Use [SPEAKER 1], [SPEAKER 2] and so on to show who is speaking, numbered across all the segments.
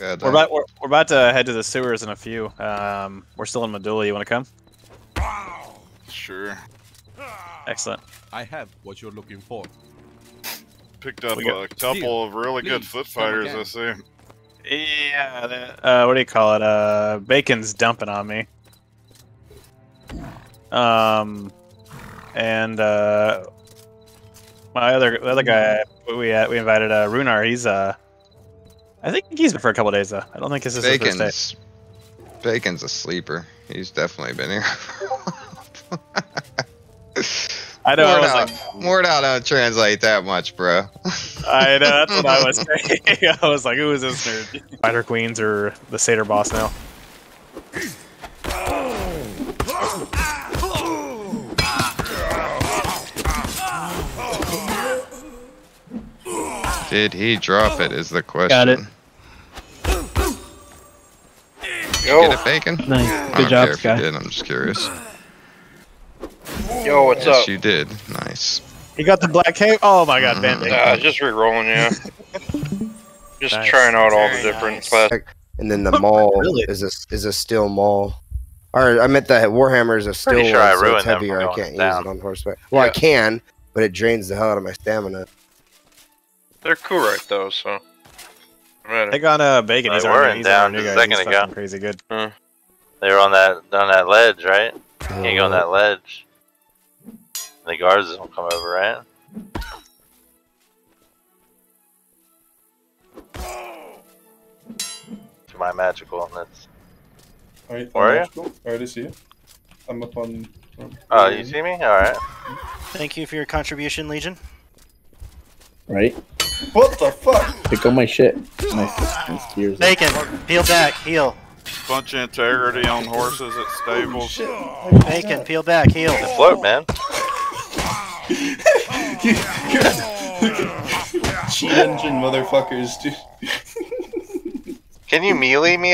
[SPEAKER 1] Good,
[SPEAKER 2] We're
[SPEAKER 1] uh,
[SPEAKER 2] about we're, we're about to head to the sewers in a few. Um, we're still in Meduli. You want to come?
[SPEAKER 3] Sure.
[SPEAKER 2] Excellent.
[SPEAKER 4] I have what you're looking for.
[SPEAKER 3] Picked up
[SPEAKER 2] got-
[SPEAKER 3] a couple of really good
[SPEAKER 4] Please,
[SPEAKER 3] foot fighters. I see.
[SPEAKER 2] Yeah. that- Uh, what do you call it? Uh, bacon's dumping on me. Um, and uh, my other the other guy we uh, we invited uh Runar. He's uh, I think he's been for a couple days though. I don't think this is his first day.
[SPEAKER 1] Bacon's Bacon's a sleeper. He's definitely been here.
[SPEAKER 2] I know. I
[SPEAKER 1] Mort
[SPEAKER 2] was
[SPEAKER 1] out,
[SPEAKER 2] like,
[SPEAKER 1] Mort out don't translate that much, bro.
[SPEAKER 2] I know that's what I was saying. I was like, who is this nerd? Spider Queens or the Satyr boss now?
[SPEAKER 1] Oh, oh, Did he drop it? Is the question.
[SPEAKER 5] Got it.
[SPEAKER 1] Get it, Bacon?
[SPEAKER 5] Nice. Good I
[SPEAKER 1] don't
[SPEAKER 5] job,
[SPEAKER 1] care
[SPEAKER 5] Sky.
[SPEAKER 1] if you did, I'm just curious.
[SPEAKER 6] Yo, what's
[SPEAKER 1] yes,
[SPEAKER 6] up?
[SPEAKER 1] you did. Nice.
[SPEAKER 2] He got the black cape. Oh my god,
[SPEAKER 1] Mhm.
[SPEAKER 2] Band-Aid.
[SPEAKER 6] Uh, just re-rolling, yeah. just
[SPEAKER 2] Nice.
[SPEAKER 6] trying out all the different
[SPEAKER 2] nice.
[SPEAKER 6] classes.
[SPEAKER 7] And then the maul
[SPEAKER 2] Really?
[SPEAKER 7] is a is a steel maul. Or I meant that Warhammer is a steel
[SPEAKER 8] Pretty
[SPEAKER 7] one,
[SPEAKER 8] sure I
[SPEAKER 7] so it's heavier. I can't use
[SPEAKER 8] down.
[SPEAKER 7] it on horseback. Well, I can, but it drains the hell out of my stamina.
[SPEAKER 6] They're cool right though, so. They
[SPEAKER 2] got on uh, Bacon.
[SPEAKER 8] They
[SPEAKER 2] He's
[SPEAKER 8] were
[SPEAKER 2] our,
[SPEAKER 8] in
[SPEAKER 2] he's
[SPEAKER 8] down just a
[SPEAKER 2] guy. He's
[SPEAKER 8] second ago.
[SPEAKER 2] crazy good.
[SPEAKER 8] They were on that on that ledge, right? Can't go on that ledge. The guards don't come over, right? To my magical, and that's.
[SPEAKER 9] Alright,
[SPEAKER 8] Where are
[SPEAKER 9] I'm
[SPEAKER 8] you?
[SPEAKER 9] Magical. I already see you. I'm up on.
[SPEAKER 8] Oh, you see me? All right.
[SPEAKER 10] Thank you for your contribution, Legion.
[SPEAKER 5] Right?
[SPEAKER 9] What the fuck?
[SPEAKER 5] Pick up my shit. My my spears.
[SPEAKER 10] Bacon, peel back, heal.
[SPEAKER 3] Bunch of integrity on horses at stables.
[SPEAKER 10] Bacon, peel back, heal.
[SPEAKER 8] They float, man.
[SPEAKER 9] Cheat engine motherfuckers, dude.
[SPEAKER 8] Can you melee me?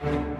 [SPEAKER 2] Bye.